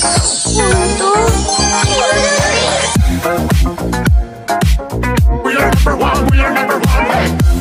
we are number one. We are number one.